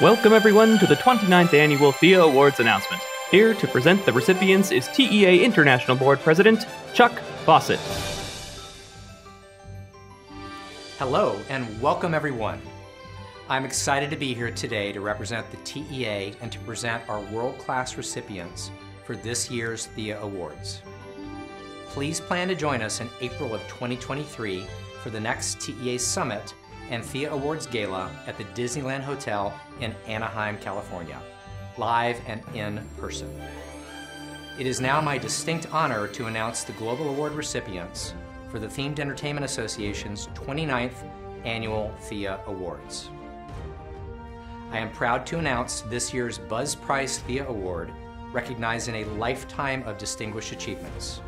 Welcome, everyone, to the 29th Annual Thea Awards announcement. Here to present the recipients is TEA International Board President Chuck Fawcett. Hello, and welcome, everyone. I'm excited to be here today to represent the TEA and to present our world class recipients for this year's Thea Awards. Please plan to join us in April of 2023 for the next TEA Summit and Thea Awards Gala at the Disneyland Hotel in Anaheim, California, live and in person. It is now my distinct honor to announce the Global Award recipients for the Themed Entertainment Association's 29th Annual Thea Awards. I am proud to announce this year's Buzz Price Thea Award, recognizing a lifetime of distinguished achievements.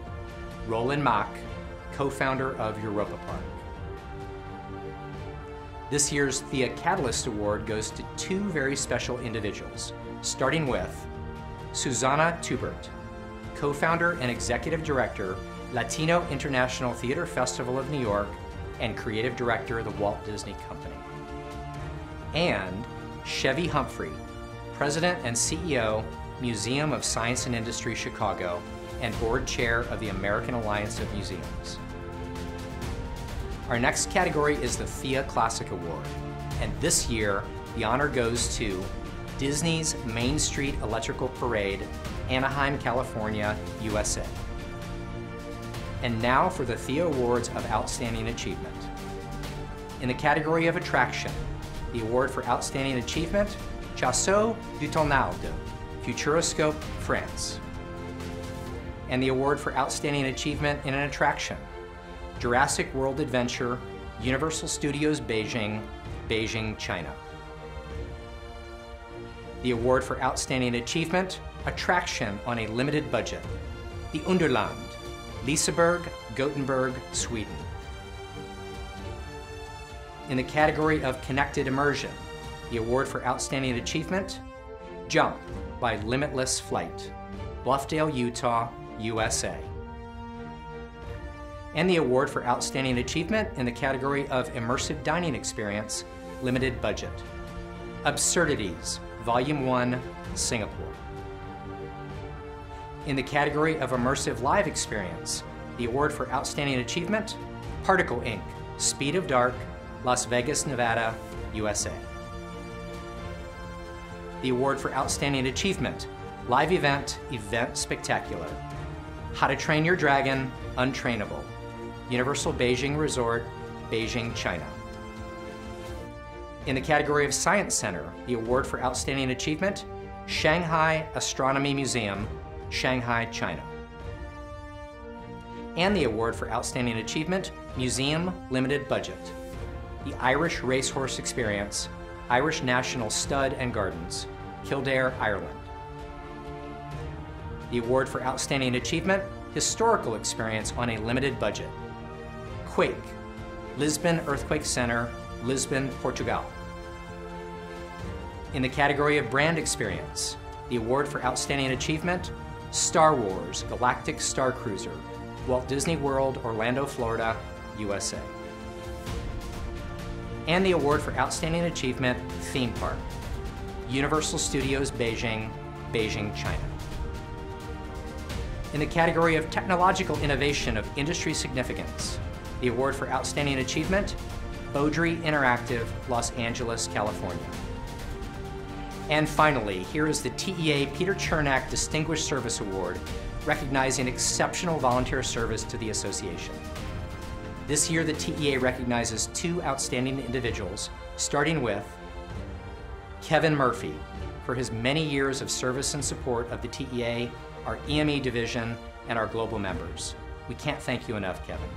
Roland Mack, co-founder of Europa Park. This year's Thea Catalyst Award goes to two very special individuals, starting with Susana Tubert, co-founder and executive director, Latino International Theater Festival of New York, and creative director of the Walt Disney Company. And Chevy Humphrey, president and CEO, Museum of Science and Industry Chicago, and board chair of the American Alliance of Museums. Our next category is the Thea Classic Award, and this year the honor goes to Disney's Main Street Electrical Parade, Anaheim, California, USA. And now for the Thea Awards of Outstanding Achievement. In the category of Attraction, the award for Outstanding Achievement, Chasseurs de Tornades, Futuroscope, France. And the award for Outstanding Achievement in an Attraction, Jurassic World Adventure, Universal Studios Beijing, Beijing, China. The award for Outstanding Achievement, Attraction on a Limited Budget, The Underland, Liseberg, Gothenburg, Sweden. In the category of Connected Immersion, the award for Outstanding Achievement, Jump by Limitless Flight, Bluffdale, Utah, USA and the award for Outstanding Achievement in the category of Immersive Dining Experience, Limited Budget. Absurdities, Volume 1, Singapore. In the category of Immersive Live Experience, the award for Outstanding Achievement, Particle Ink, Speed of Dark, Las Vegas, Nevada, USA. The award for Outstanding Achievement, Live Event, Event Spectacular. How to Train Your Dragon, Untrainable, Universal Beijing Resort, Beijing, China. In the category of Science Center, the award for Outstanding Achievement, Shanghai Astronomy Museum, Shanghai, China. And the award for Outstanding Achievement, Museum Limited Budget, the Irish Racehorse Experience, Irish National Stud and Gardens, Kildare, Ireland. The award for Outstanding Achievement, Historical Experience on a Limited Budget, Quake, Lisbon Earthquake Center, Lisbon, Portugal. In the category of Brand Experience, the award for Outstanding Achievement, Star Wars Galactic Starcruiser, Walt Disney World, Orlando, Florida, USA. And the award for Outstanding Achievement, Theme Park, Universal Studios Beijing, Beijing, China. In the category of Technological Innovation of Industry Significance, the award for Outstanding Achievement, Beaudry Interactive, Los Angeles, California. And finally, here is the TEA Peter Chernack Distinguished Service Award, recognizing exceptional volunteer service to the association. This year, the TEA recognizes two outstanding individuals, starting with Kevin Murphy, for his many years of service and support of the TEA, our EME division, and our global members. We can't thank you enough, Kevin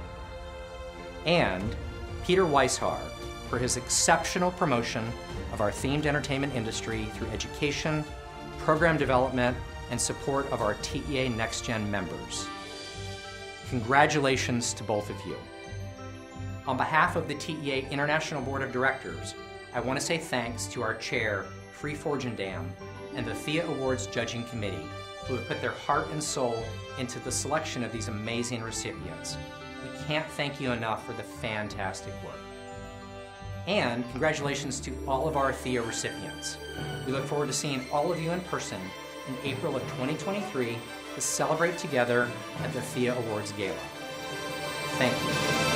and Peter Weishar for his exceptional promotion of our themed entertainment industry through education, program development, and support of our TEA NextGen members. Congratulations to both of you. On behalf of the TEA International Board of Directors, I want to say thanks to our chair, Free Dam, and the Thea Awards Judging Committee, who have put their heart and soul into the selection of these amazing recipients can't thank you enough for the fantastic work. And congratulations to all of our THEA recipients. We look forward to seeing all of you in person in April of 2023 to celebrate together at the THEA Awards Gala. Thank you.